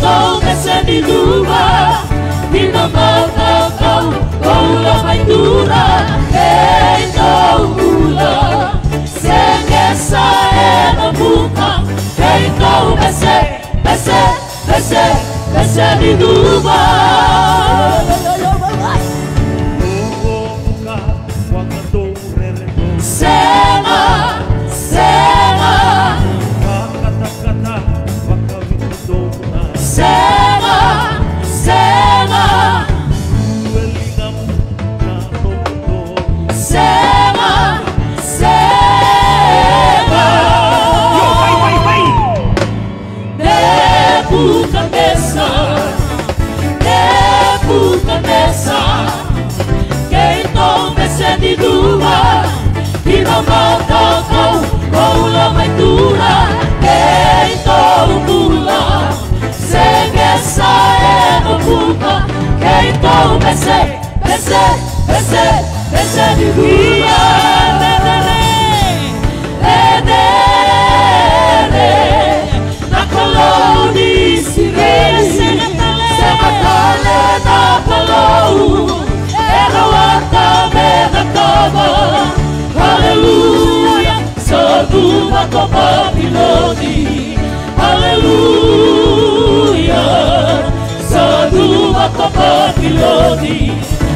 komese diluba Dino baba kau Koula maidura Hei kau mula Sengesa ena buka kau bese Bese, bese, bese diluba tão desce, desce, desce, desce do mar. Na colônia se vê Sematale na colônia Era o atame da cama Aleluia Sodoma com Babilônia. Aleluia Sodoma com Babilônia see.